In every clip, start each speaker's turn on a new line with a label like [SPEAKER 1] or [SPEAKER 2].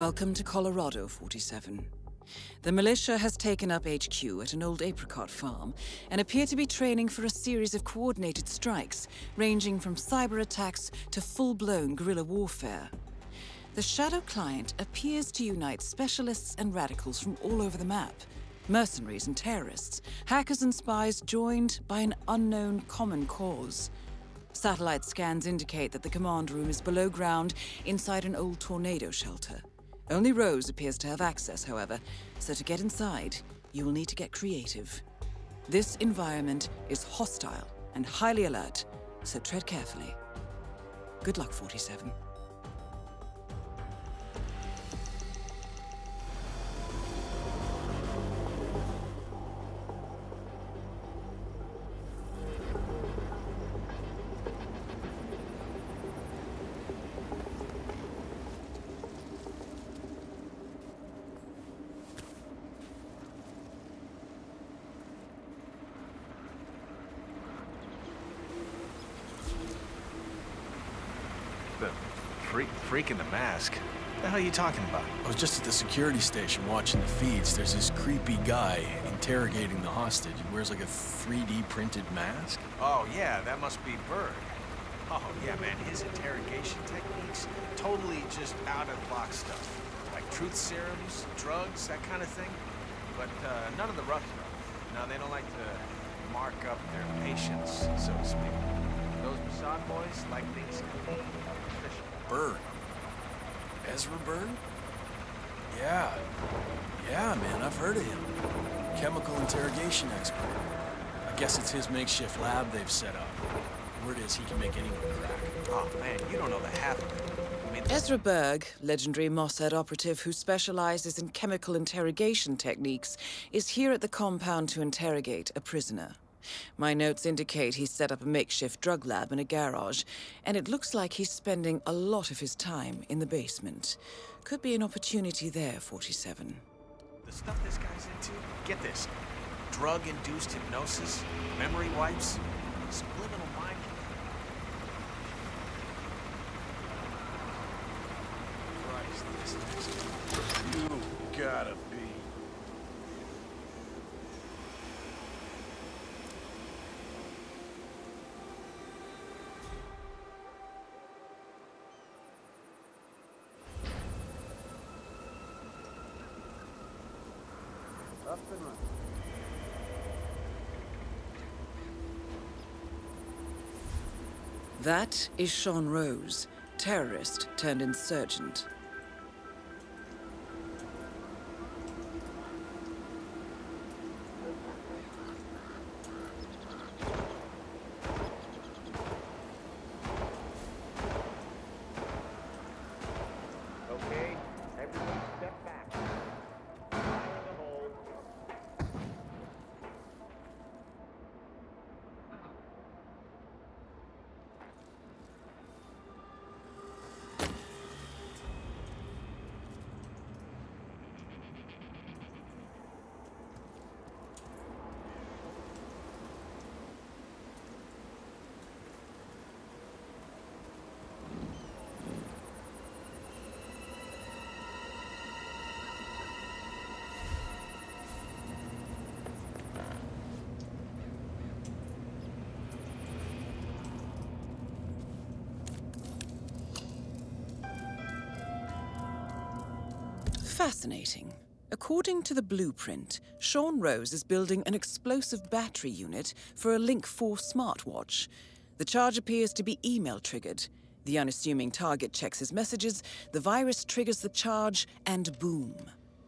[SPEAKER 1] Welcome to Colorado 47. The militia has taken up HQ at an old apricot farm and appear to be training for a series of coordinated strikes, ranging from cyber attacks to full blown guerrilla warfare. The Shadow Client appears to unite specialists and radicals from all over the map mercenaries and terrorists, hackers and spies joined by an unknown common cause. Satellite scans indicate that the command room is below ground inside an old tornado shelter. Only Rose appears to have access, however, so to get inside, you will need to get creative. This environment is hostile and highly alert, so tread carefully. Good luck, 47.
[SPEAKER 2] The freak, freak in the mask? What the hell are you talking about?
[SPEAKER 3] I was just at the security station watching the feeds. There's this creepy guy interrogating the hostage. He wears like a 3D printed mask.
[SPEAKER 2] Oh, yeah, that must be Berg. Oh, yeah, man, his interrogation techniques, totally just out-of-the-box stuff. Like truth serums, drugs, that kind of thing. But uh, none of the rough stuff. No, they don't like to mark up their patients, so to speak. Those Mossad boys like things clean and efficient.
[SPEAKER 3] Berg. Ezra Berg? Yeah. Yeah, man, I've heard of him. Chemical interrogation expert. I guess it's his makeshift lab they've set up. Word is he can make anyone crack.
[SPEAKER 2] Oh, man, you don't know the half of it. I mean,
[SPEAKER 1] Ezra Berg, legendary Mossad operative who specializes in chemical interrogation techniques, is here at the compound to interrogate a prisoner. My notes indicate he's set up a makeshift drug lab in a garage, and it looks like he's spending a lot of his time in the basement. Could be an opportunity there, 47.
[SPEAKER 2] The stuff this guy's into, get this. Drug-induced hypnosis, memory wipes, subliminal mind... Christ, this next You gotta
[SPEAKER 1] That is Sean Rose, terrorist turned insurgent. Fascinating. According to the blueprint, Sean Rose is building an explosive battery unit for a Link 4 smartwatch. The charge appears to be email triggered. The unassuming target checks his messages, the virus triggers the charge, and boom.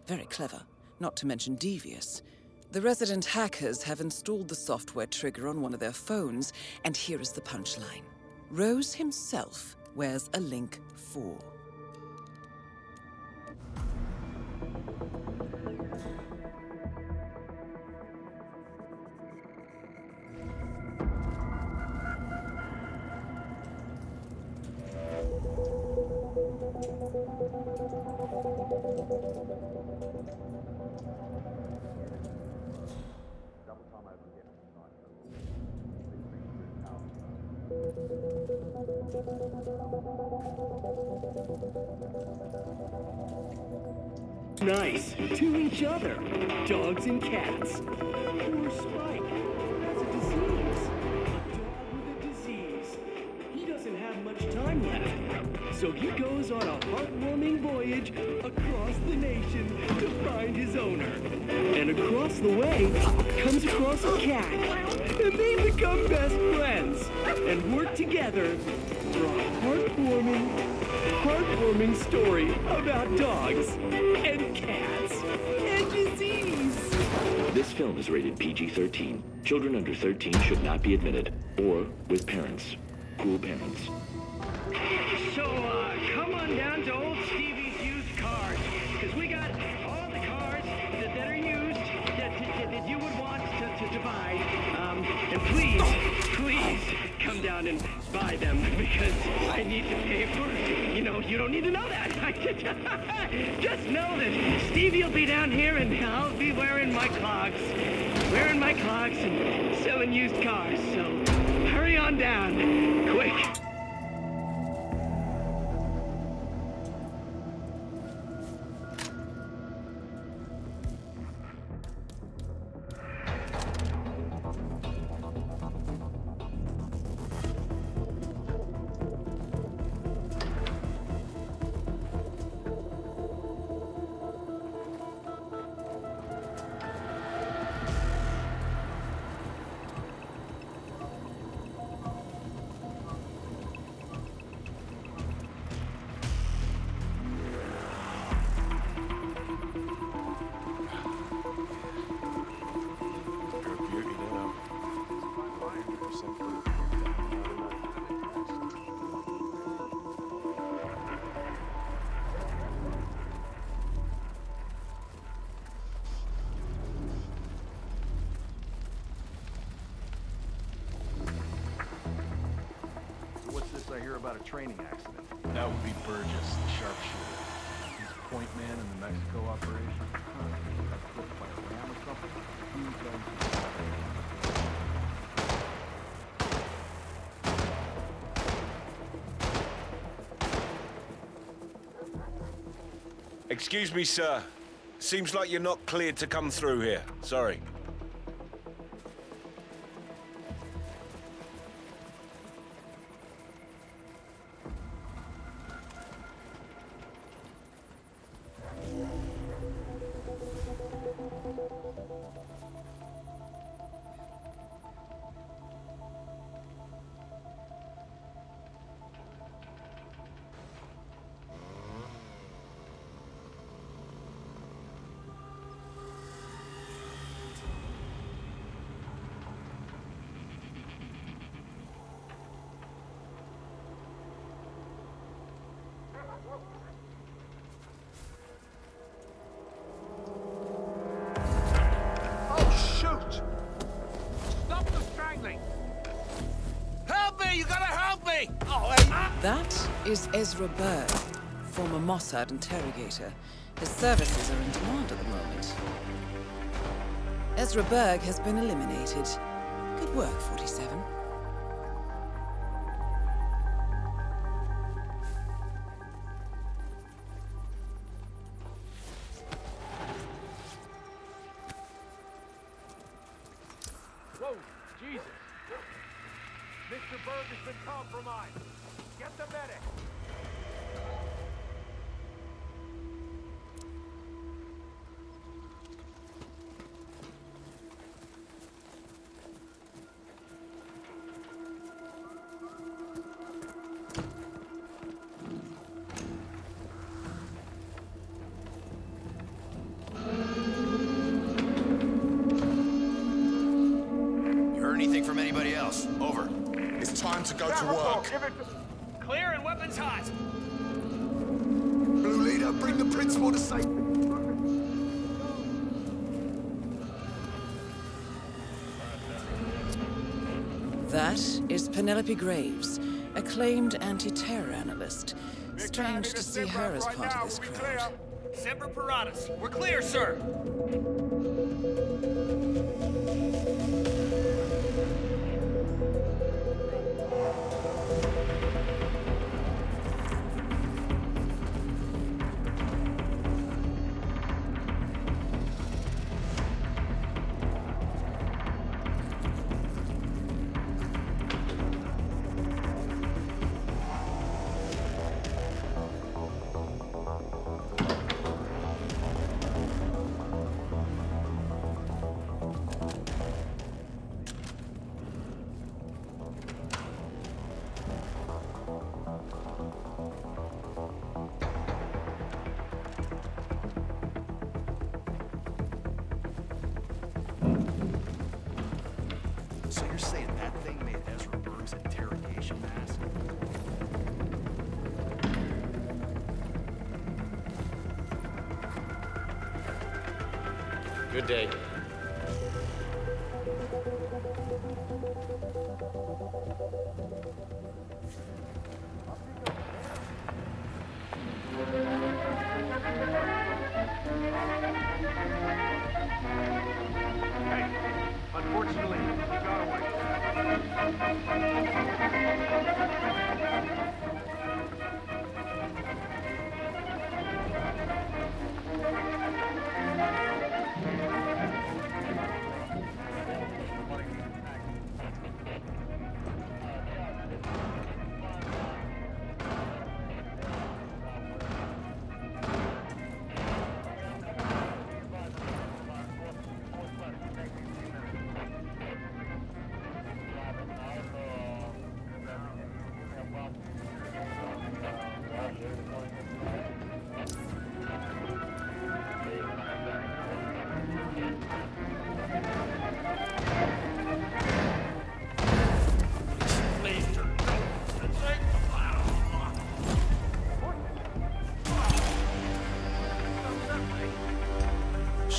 [SPEAKER 1] Very clever, not to mention devious. The resident hackers have installed the software trigger on one of their phones, and here is the punchline Rose himself wears a Link 4.
[SPEAKER 4] Nice, to each other, dogs and cats. Poor Spike, that's a disease. A dog with a disease. He doesn't have much time left, so he goes on a heartwarming voyage across the nation to find his owner. And across the way comes across a cat, and they become best friends and work together for a heartwarming heartwarming story about dogs and cats and disease.
[SPEAKER 5] This film is rated PG-13. Children under 13 should not be admitted, or with parents. Cool parents.
[SPEAKER 4] So, uh, come on down to old Stevie's used cars, because we got all the cars that, that are used that, that, that you would want to, to, to buy. Um, and please, please come down and buy them, because I need to pay for, you know, you don't need to know that. Just know that Stevie will be down here and I'll be wearing my clogs. Wearing my clogs and selling used cars, so hurry on down, quick.
[SPEAKER 2] I hear about a training accident?
[SPEAKER 3] That would be Burgess, the sharpshooter. He's point man in the Mexico operation.
[SPEAKER 2] Got clipped by a ram or something? Who's going
[SPEAKER 6] Excuse me, sir. Seems like you're not cleared to come through here. Sorry. Help me! You gotta help me! Oh, hey!
[SPEAKER 1] That is Ezra Berg, former Mossad interrogator. His services are in demand at the moment. Ezra Berg has been eliminated. Good work, 47. That is Penelope Graves, acclaimed anti-terror analyst. Strange to see her as part of this crowd.
[SPEAKER 2] Semper Paratus. We're clear, sir.
[SPEAKER 7] Good day.
[SPEAKER 8] Hey, unfortunately, he got away.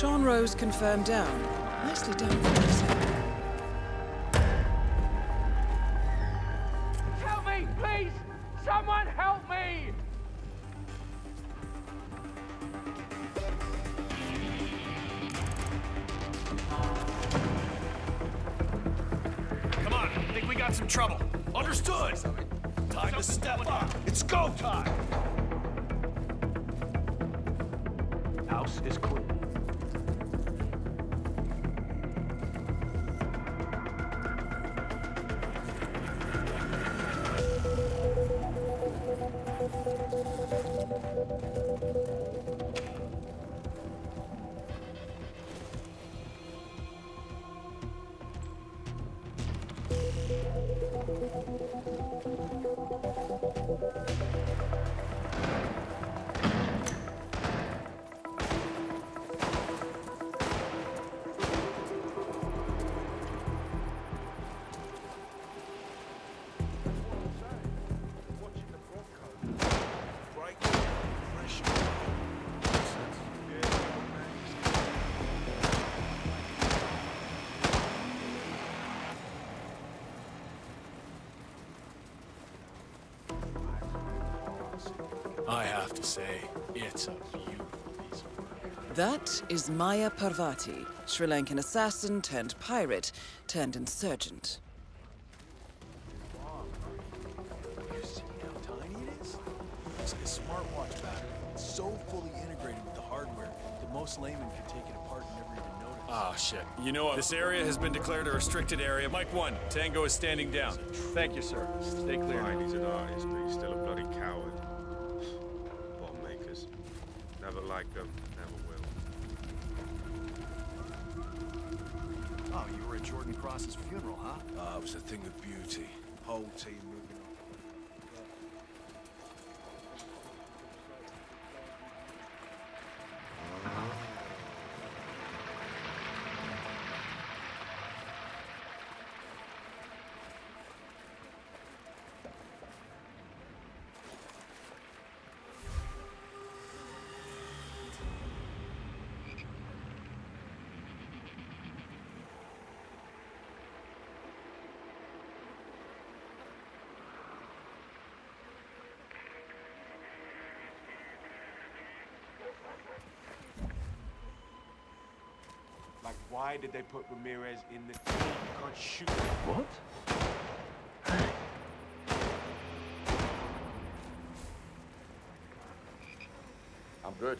[SPEAKER 1] Sean Rose confirmed down. Nicely done.
[SPEAKER 9] I have to say, it's a beautiful piece of work.
[SPEAKER 1] That is Maya Parvati, Sri Lankan assassin turned pirate turned insurgent.
[SPEAKER 9] You see how tiny it is? It's like a smartwatch battery. It's so fully integrated with the hardware that most laymen can take it apart and never even notice.
[SPEAKER 10] Ah, shit. You know what? This area has been declared a restricted area. Mike 1, Tango is standing down.
[SPEAKER 11] Thank you, sir. Stay clear.
[SPEAKER 12] Fine, he's an artist, still
[SPEAKER 9] Funeral, huh?
[SPEAKER 13] Uh, it was a thing of beauty. Whole team Like, why did they put Ramirez in the team? You can't shoot. What?
[SPEAKER 7] I'm good.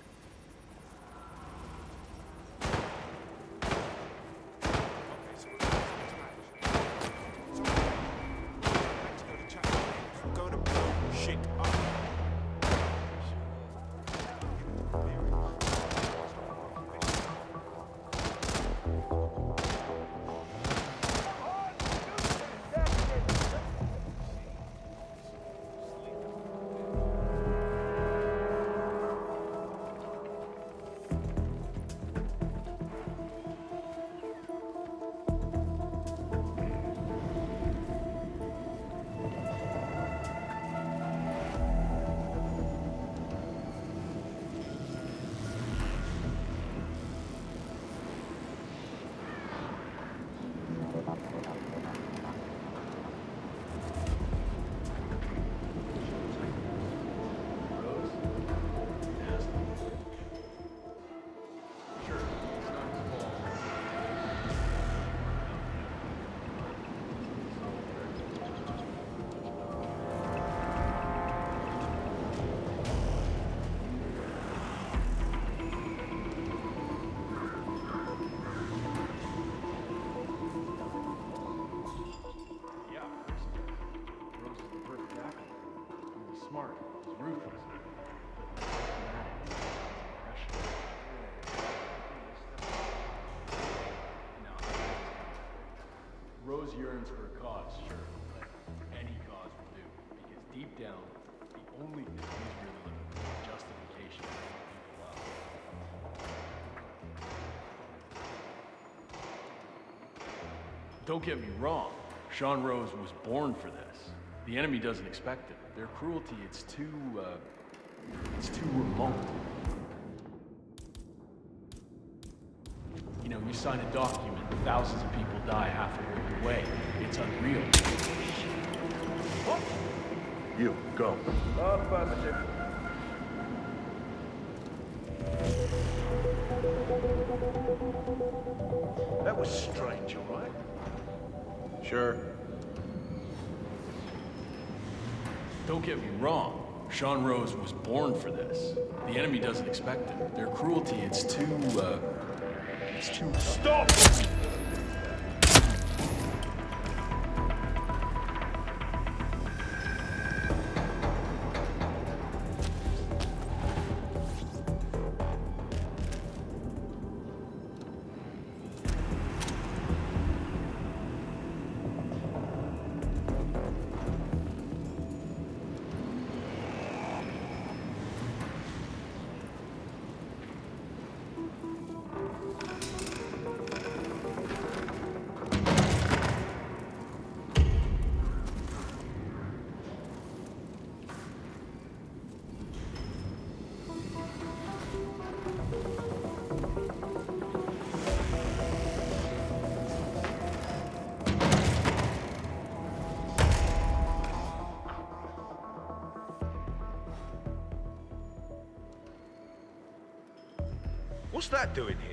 [SPEAKER 9] Rose yearns for a cause, sure, but any cause will do. Because deep down, the only thing he's really looking for is justification. Don't get me wrong, Sean Rose was born for this. The enemy doesn't expect it. Their cruelty, it's too, uh, it's too remote. You sign a document, thousands of people die half a world away. It's unreal.
[SPEAKER 6] You, go.
[SPEAKER 13] Affirmative.
[SPEAKER 2] That was strange, all right?
[SPEAKER 6] Sure.
[SPEAKER 9] Don't get me wrong, Sean Rose was born for this. The enemy doesn't expect it. Their cruelty, it's too, uh, it's too... Stop!
[SPEAKER 2] That doing here?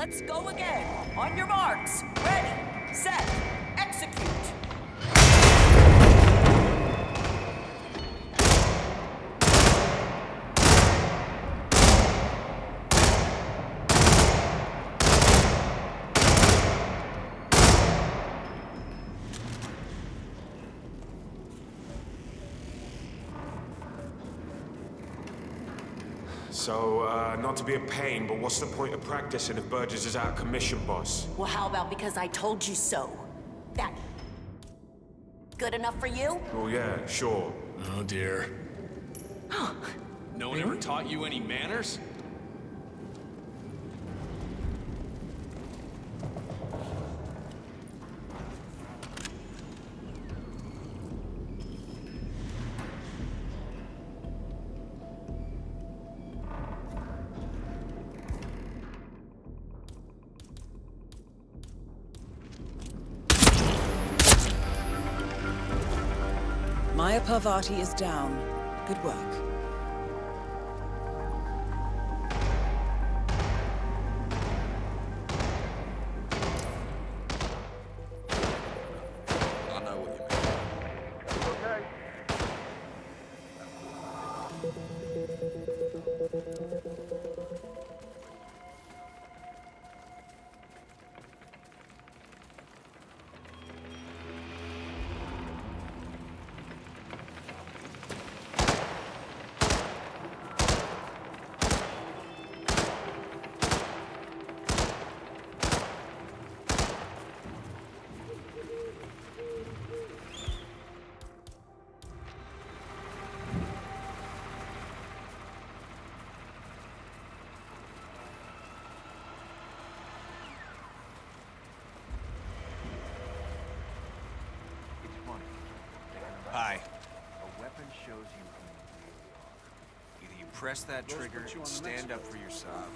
[SPEAKER 14] Let's go again. On your marks. Ready, set, execute.
[SPEAKER 7] So, uh, not to be a pain, but what's the point of practicing if Burgess is out of commission, boss?
[SPEAKER 14] Well, how about because I told you so? That good enough for you?
[SPEAKER 7] Oh, yeah, sure.
[SPEAKER 3] Oh dear.
[SPEAKER 9] No one ever taught you any manners?
[SPEAKER 1] Maya Parvati is down. Good work.
[SPEAKER 2] Funny.
[SPEAKER 15] Hi.
[SPEAKER 2] A weapon shows you who you really are. Either you Press that trigger and stand up for yourself.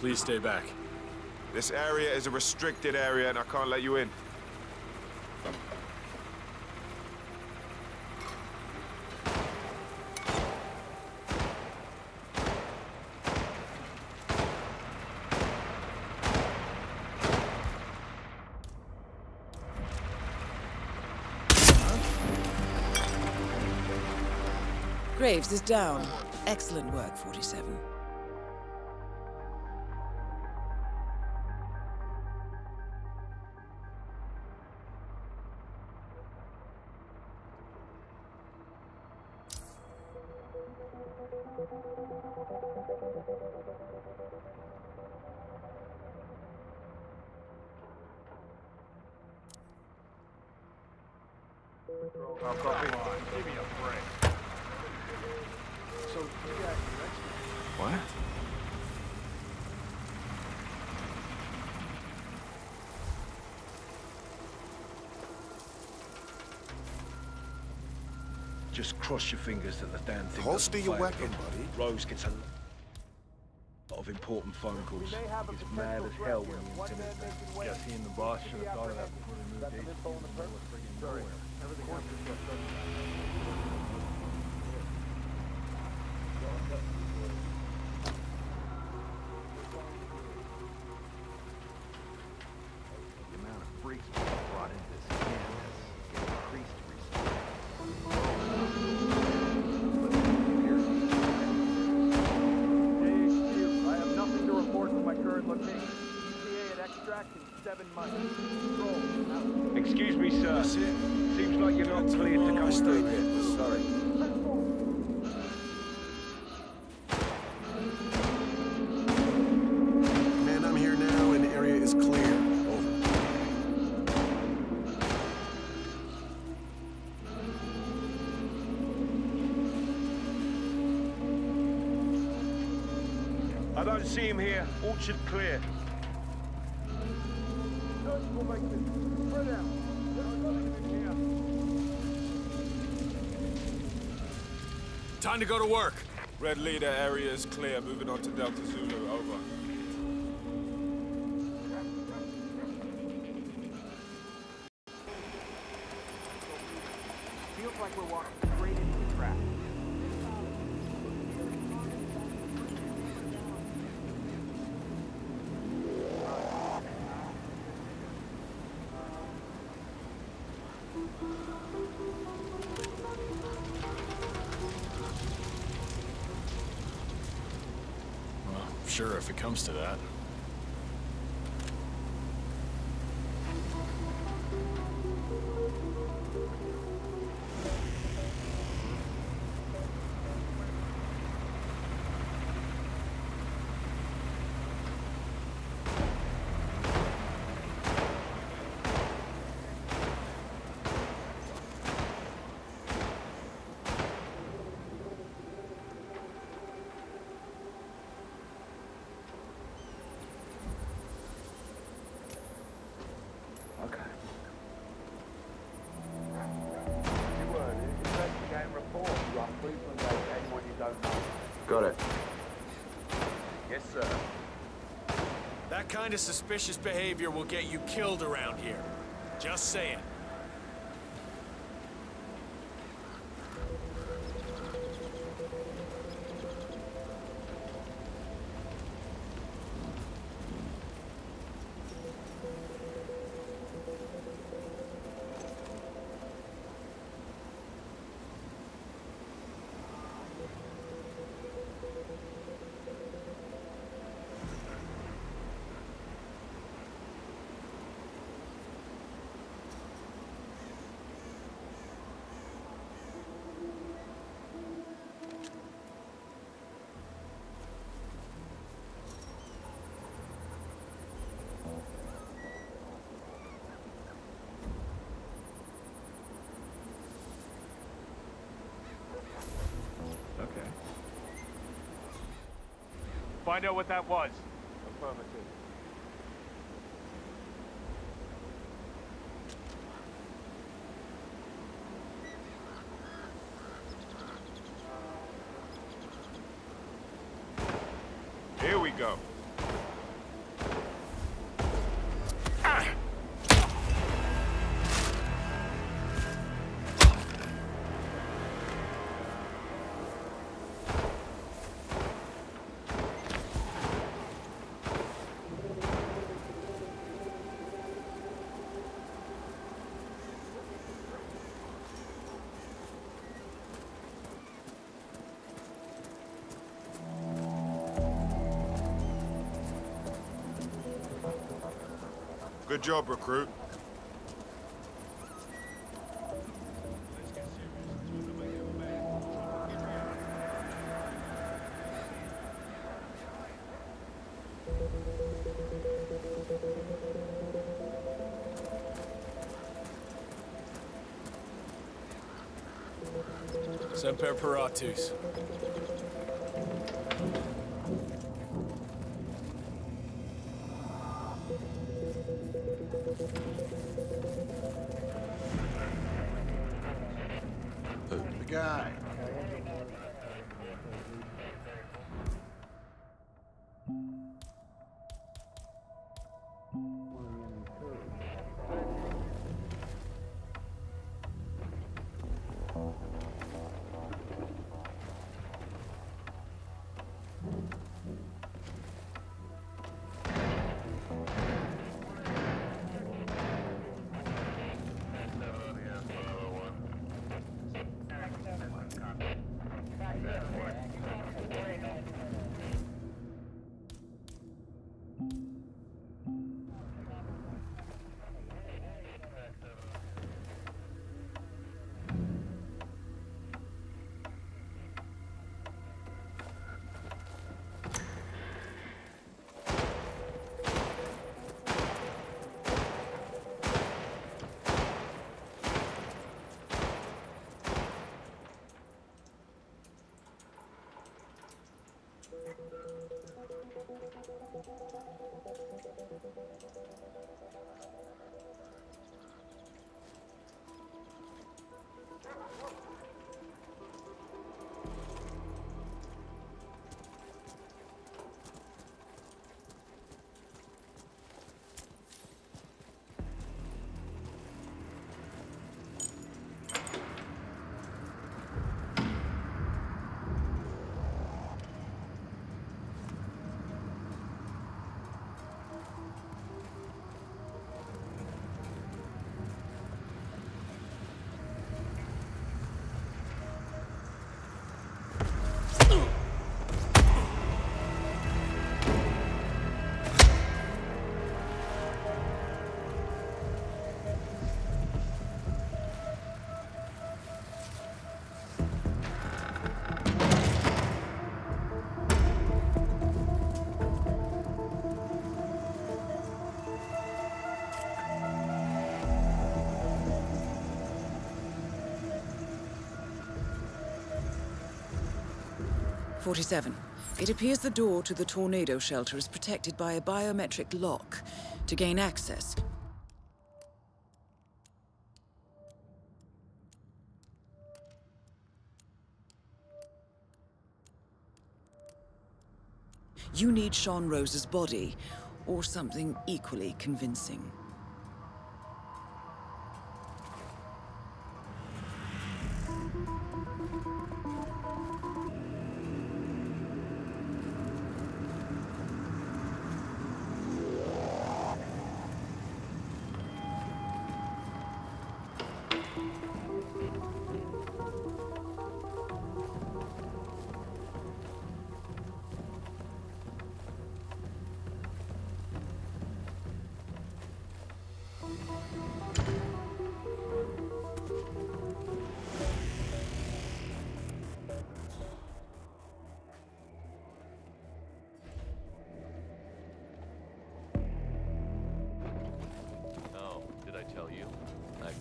[SPEAKER 10] Please stay back.
[SPEAKER 7] This area is a restricted area and I can't let you in.
[SPEAKER 1] Graves is down. Excellent work, 47.
[SPEAKER 8] Cross your fingers that the damn thing
[SPEAKER 16] Holster
[SPEAKER 8] doesn't
[SPEAKER 16] your
[SPEAKER 8] fail
[SPEAKER 16] weapon,
[SPEAKER 8] again.
[SPEAKER 16] buddy.
[SPEAKER 8] Rose gets a lot of important phone calls. He's mad as hell when you intimidate him.
[SPEAKER 9] Guess he and the boss should have thought of that before they moved HQ in the middle of friggin' nowhere.
[SPEAKER 13] The
[SPEAKER 8] like cleared to come through here.
[SPEAKER 16] Sorry. Man, I'm here now and the area is clear. Over.
[SPEAKER 8] I don't see him here. Orchard clear.
[SPEAKER 10] Time to go to work.
[SPEAKER 7] Red leader area is clear. Moving on to Delta Zulu. Over.
[SPEAKER 8] Okay.
[SPEAKER 13] You were an investigate report roughly from that anyone you don't know.
[SPEAKER 17] Got it.
[SPEAKER 13] Yes, sir.
[SPEAKER 10] That kind of suspicious behavior will get you killed around here. Just saying.
[SPEAKER 9] Find out what that was.
[SPEAKER 13] Affirmative.
[SPEAKER 7] Here we go. Good job, recruit.
[SPEAKER 2] Semper Paratus.
[SPEAKER 1] 47. It appears the door to the tornado shelter is protected by a biometric lock. To gain access, You need Sean Rose's body, or something equally convincing.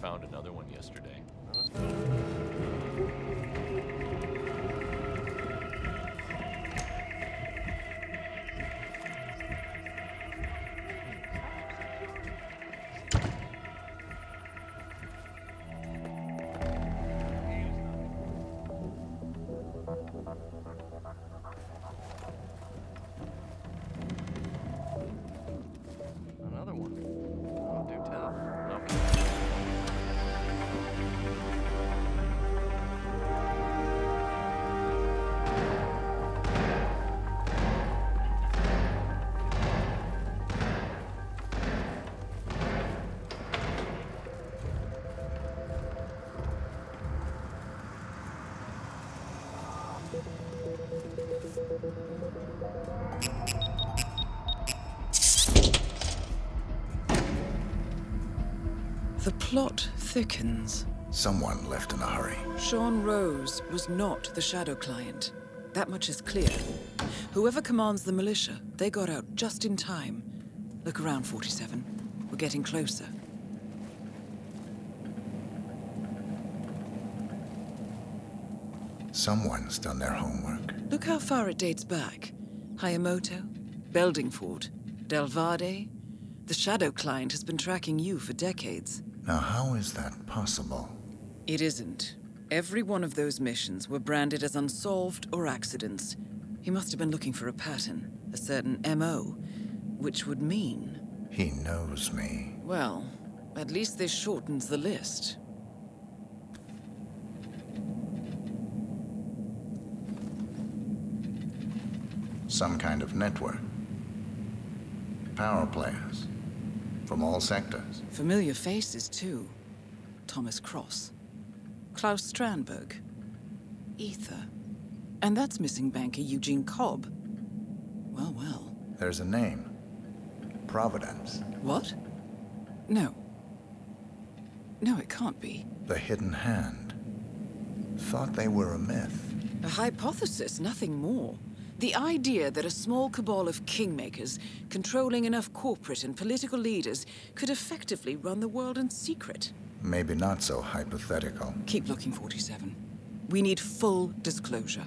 [SPEAKER 18] Found another one yesterday.
[SPEAKER 1] Thickens.
[SPEAKER 19] Someone left in a hurry.
[SPEAKER 1] Sean Rose was not the Shadow client. That much is clear. Whoever commands the militia, they got out just in time. Look around, 47. We're getting closer.
[SPEAKER 19] Someone's done their homework.
[SPEAKER 1] Look how far it dates back. Hayamoto, Beldingford, Delgado. The Shadow client has been tracking you for decades.
[SPEAKER 19] Now, how is that possible?
[SPEAKER 1] It isn't. Every one of those missions were branded as unsolved or accidents. He must have been looking for a pattern, a certain MO, which would mean.
[SPEAKER 19] He knows me.
[SPEAKER 1] Well, at least this shortens the list.
[SPEAKER 19] Some kind of network. Power players. From all sectors.
[SPEAKER 1] Familiar faces, too. Thomas Cross. Klaus Strandberg. Ether. And that's missing banker Eugene Cobb. Well, well.
[SPEAKER 19] There's a name. Providence.
[SPEAKER 1] What? No. No, it can't be.
[SPEAKER 19] The Hidden Hand. Thought they were a myth.
[SPEAKER 1] A hypothesis, nothing more. The idea that a small cabal of kingmakers, controlling enough corporate and political leaders, could effectively run the world in secret.
[SPEAKER 19] Maybe not so hypothetical.
[SPEAKER 1] Keep looking, 47. We need full disclosure.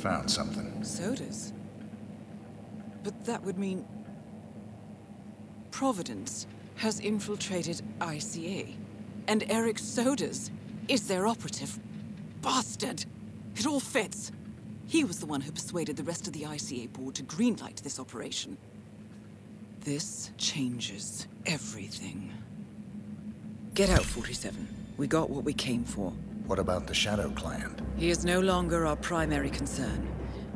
[SPEAKER 19] Found something.
[SPEAKER 1] Soders? But that would mean... Providence has infiltrated ICA. And Erich Soders is their operative. Bastard! It all fits. He was the one who persuaded the rest of the ICA board to greenlight this operation. This changes everything. Get out, 47. We got what we came for.
[SPEAKER 19] What about the Shadow Client?
[SPEAKER 1] He is no longer our primary concern.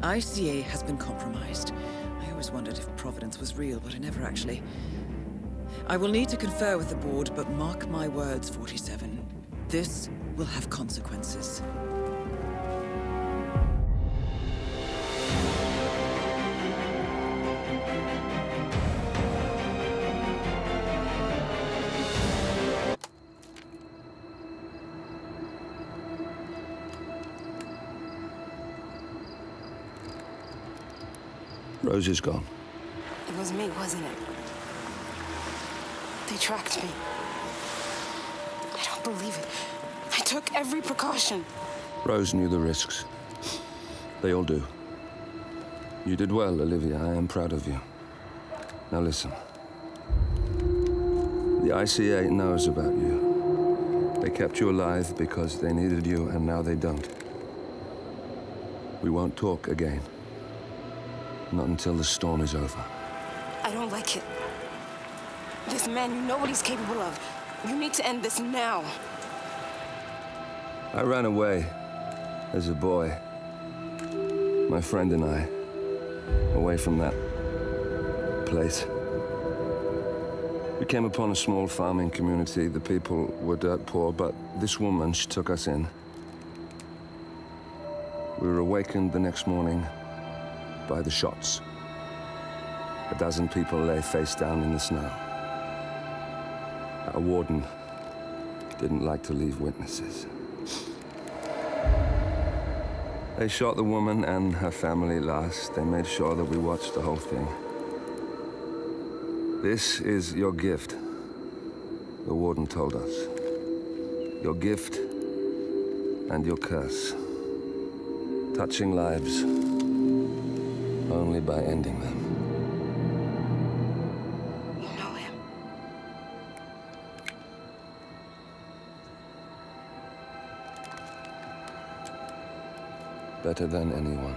[SPEAKER 1] ICA has been compromised. I always wondered if Providence was real, but I never actually... I will need to confer with the board, but mark my words, 47. This will have consequences.
[SPEAKER 20] Rose is gone.
[SPEAKER 21] It was me, wasn't it? They tracked me. I don't believe it. I took every precaution.
[SPEAKER 20] Rose knew the risks. They all do. You did well, Olivia. I am proud of you. Now listen. The ICA knows about you. They kept you alive because they needed you, and now they don't. We won't talk again. Not until the storm is over.
[SPEAKER 21] I don't like it. This man, you know what he's capable of. You need to end this now.
[SPEAKER 20] I ran away as a boy. My friend and I. Away from that place. We came upon a small farming community. The people were dirt poor, but this woman, she took us in. We were awakened the next morning by the shots. A dozen people lay face down in the snow. Our warden didn't like to leave witnesses. They shot the woman and her family last. They made sure that we watched the whole thing. This is your gift, the warden told us. Your gift and your curse. Touching lives only by ending them.
[SPEAKER 21] You know him.
[SPEAKER 20] Better than anyone.